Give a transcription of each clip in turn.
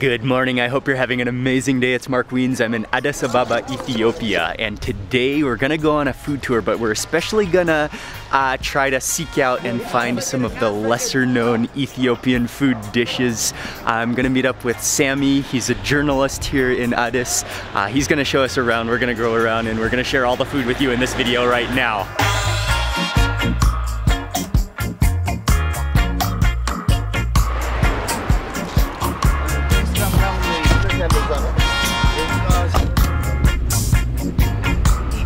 Good morning. I hope you're having an amazing day. It's Mark Wiens. I'm in Addis Ababa, Ethiopia, and today we're gonna go on a food tour, but we're especially gonna uh, try to seek out and find some of the lesser known Ethiopian food dishes. I'm gonna meet up with Sammy. He's a journalist here in Addis. Uh, he's gonna show us around. We're gonna go around and we're gonna share all the food with you in this video right now.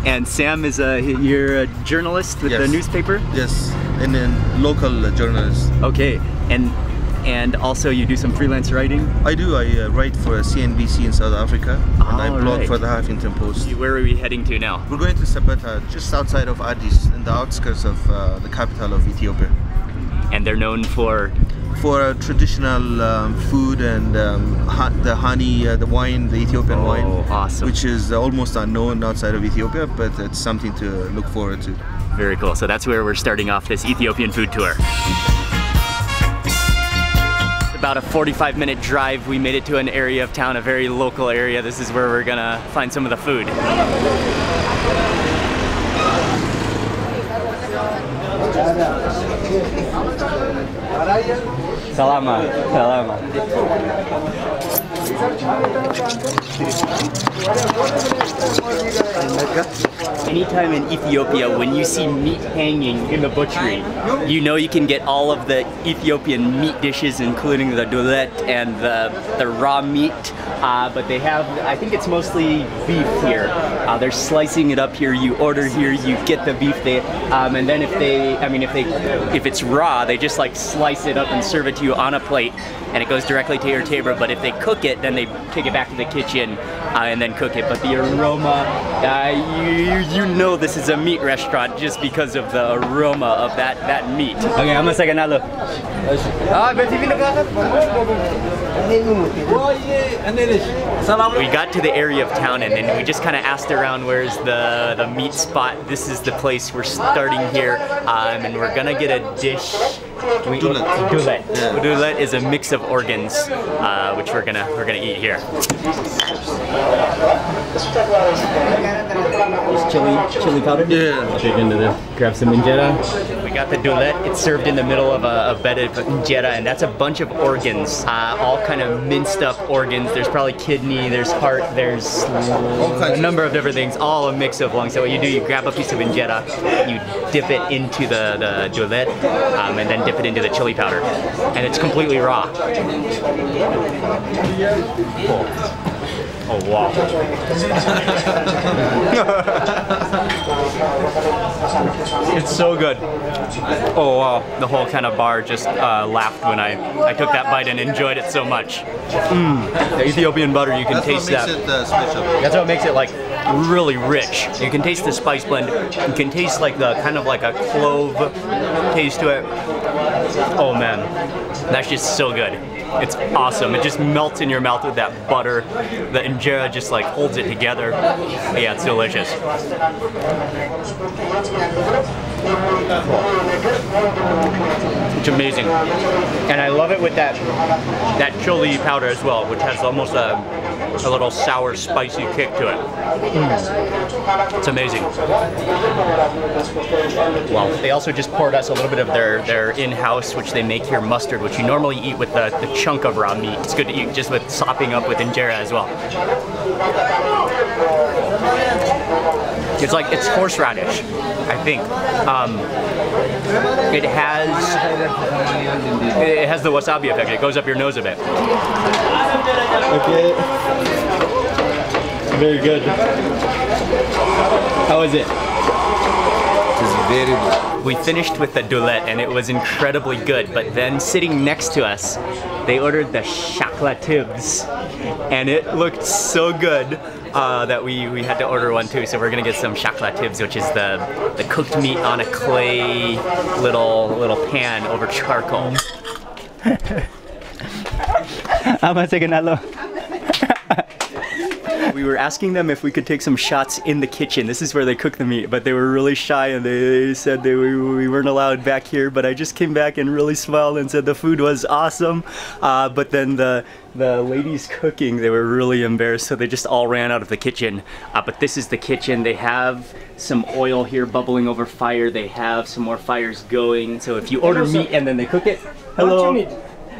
And Sam is a you're a journalist with the newspaper. Yes, and then local journalist. Okay, and and also you do some freelance writing. I do. I uh, write for CNBC in South Africa, and I blog right. for the Huffington Post. Where are we heading to now? We're going to Sebeta, just outside of Addis, in the outskirts of uh, the capital of Ethiopia, And they're known for for traditional um, food and um, the honey, uh, the wine, the Ethiopian Oh, wine, awesome. which is almost unknown outside of Ethiopia, but it's something to look forward to. very cool. So that's where we're starting off this Ethiopian food tour. About a 45 minute drive, we made it to an area of town, a very local area. This is where we're gonna find some of the food. Salama, salama. Anytime in Ethiopia, when you see meat hanging in the butchery, you know you can get all of the Ethiopian meat dishes, including the dulet and the, the raw meat. Uh, but they have, I think it's mostly beef here. Uh, they're slicing it up here. You order here, you get the beef there, um, and then if they, I mean, if they, if it's raw, they just like slice it up and serve it to you on a plate, and it goes directly to your table. But if they cook it, then they take it back to the kitchen uh, and then cook it. But the aroma, uh, you, you know this is a meat restaurant just because of the aroma of that, that meat. Okay, I'm gonna take another. We got to the area of town and then we just kind of asked around where's the, the meat spot. This is the place we're starting here um, and we're gonna get a dish. We, Dulet. Dulet. Yeah. Dulet is a mix of organs uh, which we're gonna we're gonna eat here. Just chili chili powder. Yeah. Dig into this. Grab some injera. We got the dulet. It's served in the middle of a, a bed of injera, and that's a bunch of organs, uh, all kind of minced up organs. There's probably kidney, there's heart, there's a number of different things, all a mix of lungs. So what you do, you grab a piece of injera, you dip it into the, the dulet, um, and then dip it into the chili powder, and it's completely raw. Oh wow. it's so good. Oh wow. The whole kind of bar just uh, laughed when I, I took that bite and enjoyed it so much. Mm. The Ethiopian butter, you can That's taste makes that. it uh, special. That's what makes it like really rich. You can taste the spice blend. You can taste like the kind of like a clove taste to it. Oh man, that's just so good. It's awesome. It just melts in your mouth with that butter. The injera just like holds it together. Yeah, it's delicious. It's amazing, and I love it with that that chili powder as well, which has almost a, a little sour, spicy kick to it. Mm. It's amazing. Well, they also just poured us a little bit of their, their in-house, which they make here, mustard, which you normally eat with the, the chunk of raw meat. It's good to eat just with sopping up with injera as well. It's like it's horseradish, I think. Um, it has it has the wasabi effect. It goes up your nose a bit. Okay. Very good. How is it? It's very good. We finished with the dulet and it was incredibly good, but then sitting next to us, they ordered the shekla tibs and it looked so good uh, that we, we had to order one too. So we're gonna get some shekla tibs, which is the, the cooked meat on a clay little little pan over charcoal. I'm gonna take another. We were asking them if we could take some shots in the kitchen. This is where they cook the meat, but they were really shy and they said they, we, we weren't allowed back here. But I just came back and really smiled and said the food was awesome. Uh, but then the the ladies cooking, they were really embarrassed, so they just all ran out of the kitchen. Uh, but this is the kitchen. They have some oil here bubbling over fire. They have some more fires going. So if you order meat and then they cook it, hello. What you need?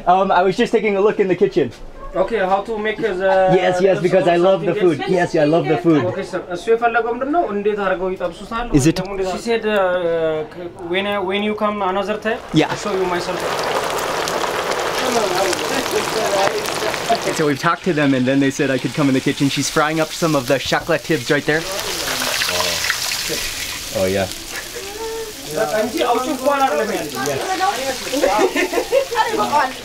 Um, I was just taking a look in the kitchen. Okay, how to make the uh, Yes, yes, because I love the food. Yes, yeah, I love the food. Okay, sir. እሱ የፈለገው ምንድነው እንዴት አድርገው Is it She said uh, uh when uh, when you come another time, yeah. I'll show you myself. So we've talked to them and then they said I could come in the kitchen. She's frying up some of the shekla tibs right there. Oh, oh yeah. yeah.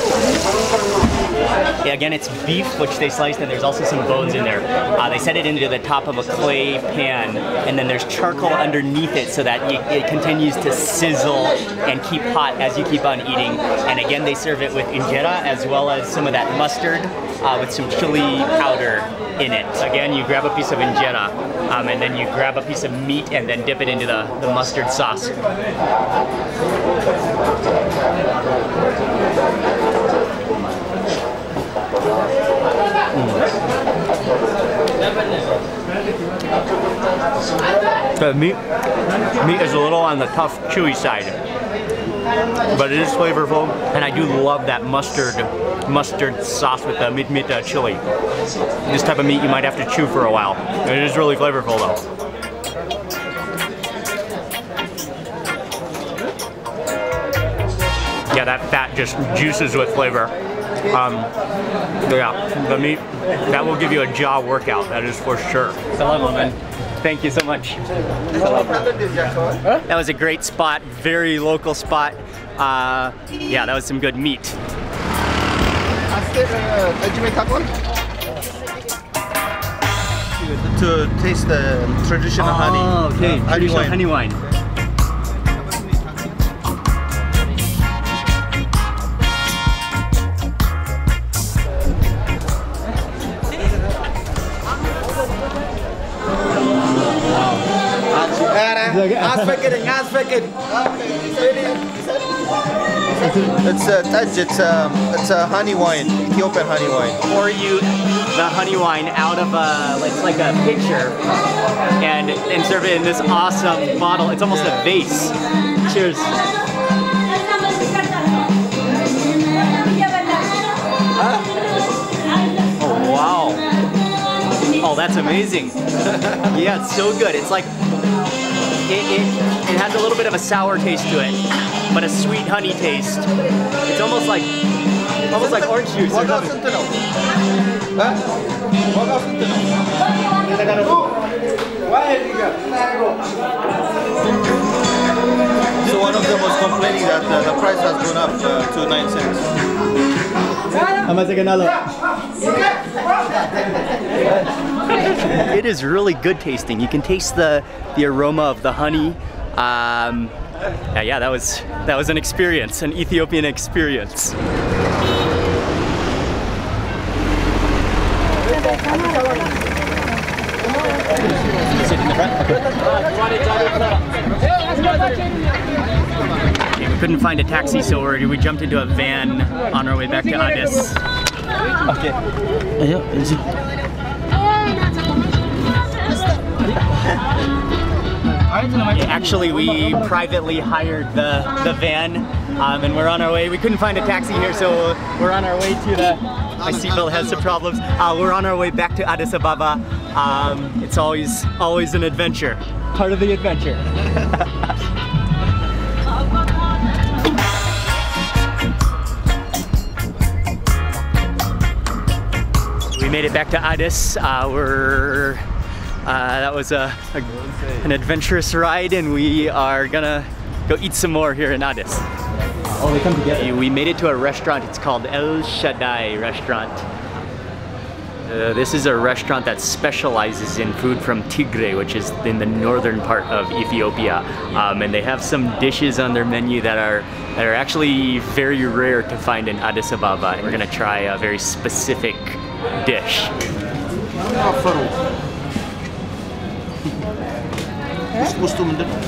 again, it's beef, which they sliced, and there's also some bones in there. Uh, they set it into the top of a clay pan, and then there's charcoal underneath it so that it continues to sizzle and keep hot as you keep on eating. And again, they serve it with injera as well as some of that mustard uh, with some chili powder in it. Again, you grab a piece of injera, um, and then you grab a piece of meat and then dip it into the, the mustard sauce. The meat, meat is a little on the tough, chewy side, but it is flavorful, and I do love that mustard, mustard sauce with the mitmita uh, chili. This type of meat you might have to chew for a while. It is really flavorful though. Yeah, that fat just juices with flavor. Um, yeah, the meat that will give you a jaw workout. That is for sure. Salam, man. Thank you so much. That was a great spot, very local spot. Uh, yeah, that was some good meat. To taste the traditional honey. Oh, okay. uh, honey Traditional wine. honey wine. It's a tej, it's a, it's a honey wine, Ethiopian honey wine. pour you the honey wine out of a it's like a pitcher and and serve it in this awesome bottle. It's almost a vase. Cheers. Oh wow. Oh, that's amazing. yeah, it's so good. It's like it, it, it has a little bit of a sour taste to it, but a sweet honey taste. It's almost like almost like orange juice. What else into now? What else into now? So one of them was complaining that uh, the price has gone up uh, to 9 cents. I'm gonna take another. It is really good tasting. You can taste the the aroma of the honey. Um, yeah, yeah, that was that was an experience, an Ethiopian experience. We couldn't find a taxi, so we jumped into a van on our way back to Addis. Okay. Actually, we privately hired the, the van um, and we're on our way. We couldn't find a taxi here, so we're on our way to the. My seatbelt has some problems. Uh, we're on our way back to Addis Ababa. Um, it's always always an adventure. Part of the adventure. made it back to Addis. Uh, we're uh, that was a, a- an adventurous ride, and we are gonna go eat some more here in Addis. Oh, they come together. We made it to a restaurant. It's called El Shaday Restaurant. Uh, this is a restaurant that specializes in food from Tigray, which is in the northern part of Ethiopia, um, and they have some dishes on their menu that are that are actually very rare to find in Addis Ababa. And we're gonna try a very specific dish. ውስጡ ምንድን ነው?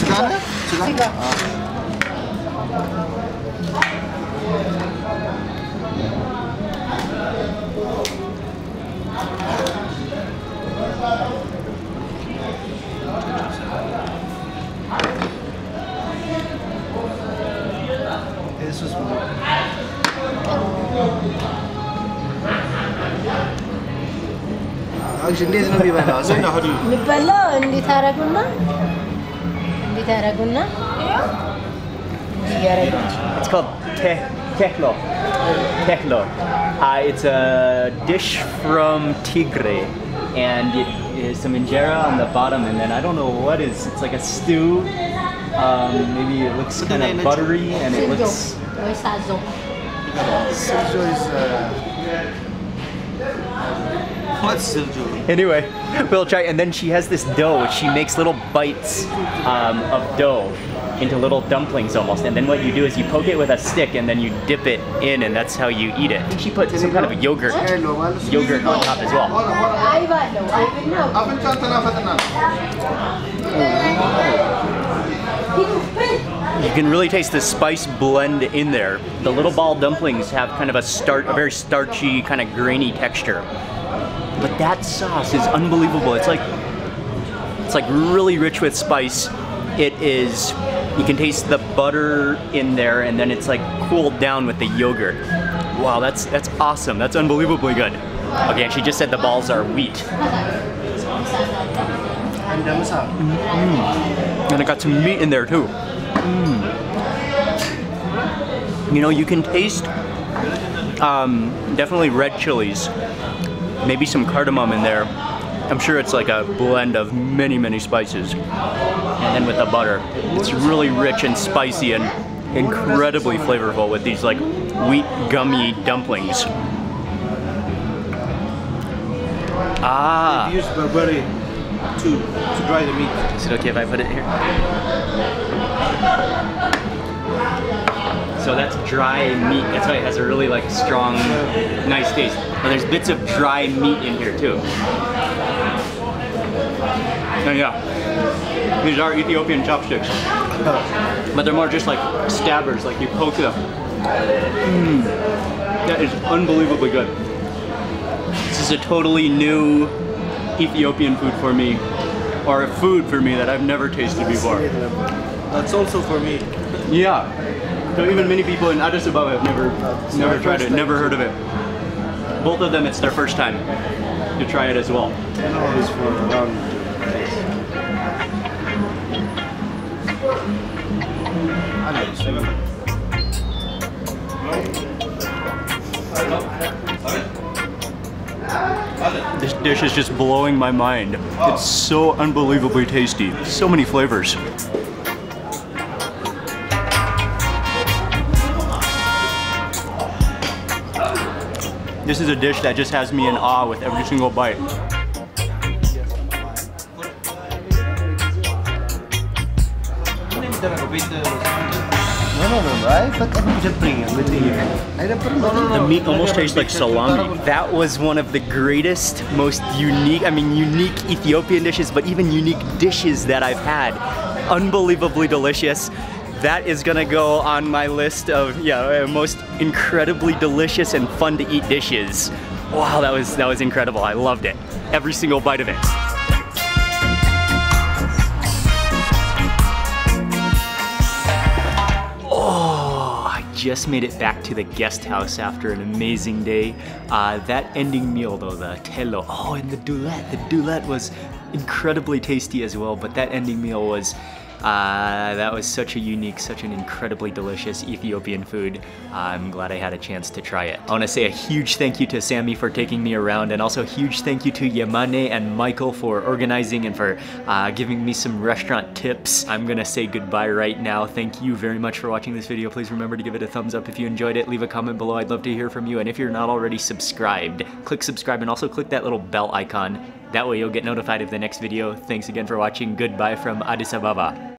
ስጋ አለ? እንዴት ነው የሚበላው? የሚበላው It's called te- tihlo. Uh, it's a dish from Tigray, and it is some injera on the bottom, and then I don't know what is. It's like a stew. Um, maybe it looks kind of buttery, and it looks. Sazo is. Uh, Anyway, we'll try. And then she has this dough. She makes little bites um, of dough into little dumplings almost. And then what you do is you poke it with a stick and then you dip it in and that's how you eat it. I she puts some kind of yogurt yogurt on top as well. You can really taste the spice blend in there. The little ball dumplings have kind of a start, a very starchy, kind of grainy texture but that sauce is unbelievable. It's like it's like really rich with spice. It is you can taste the butter in there and then it's like cooled down with the yogurt. Wow, that's that's awesome. That's unbelievably good. Okay, and she just said the balls are wheat. Mm -hmm. And I got some meat in there too. Mm. You know, you can taste um, definitely red chilies maybe some cardamom in there. I'm sure it's like a blend of many, many spices. And then with the butter, it's really rich and spicy and incredibly flavorful with these like wheat gummy dumplings. Ah. Use berbere to to dry the meat. Is it okay if I put it here? So that's dry meat. That's why it has a really like strong, nice taste. And there's bits of dry meat in here too. And yeah, these are Ethiopian chopsticks, but they're more just like stabbers. Like you poke them. Mm, that is unbelievably good. This is a totally new Ethiopian food for me, or a food for me that I've never tasted before. That's also for me. Yeah. So even many people in Addis Ababa have never, never tried it, never heard of it. Both of them, it's their first time to try it as well. ነው is for around This dish is just blowing my mind. It's so unbelievably tasty. So many flavors. This is a dish that just has me in awe with every single bite. No, no, no, right? But I'm. The meat almost tastes like salami. That was one of the greatest, most unique, I mean, unique Ethiopian dishes, but even unique dishes that I've had. Unbelievably delicious. That is gonna go on my list of yeah uh, most incredibly delicious and fun to eat dishes. Wow, that was that was incredible. I loved it. Every single bite of it. Oh, I just made it back to the guest house after an amazing day. Uh, that ending meal though, the tihlo, oh, and the dulet. The dulet was incredibly tasty as well, but that ending meal was Uh, that was such a unique, such an incredibly delicious Ethiopian food. I'm glad I had a chance to try it. I want to say a huge thank you to Sammy for taking me around and also a huge thank you to Yemane and Michael for organizing and for uh, giving me some restaurant tips. I'm gonna say goodbye right now. Thank you very much for watching this video. Please remember to give it a thumbs up if you enjoyed it. Leave a comment below. I'd love to hear from you. And if you're not already subscribed, click subscribe and also click that little bell icon. That way you'll get notified of the next video. Thanks again for watching. Goodbye from Addis Ababa.